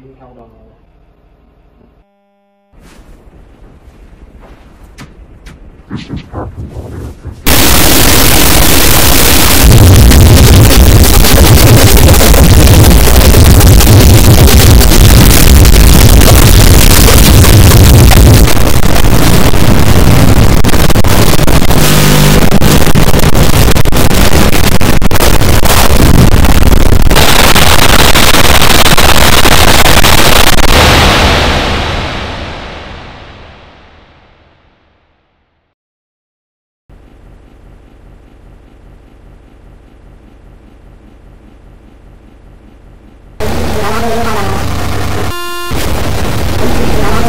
theo đó This is Captain America.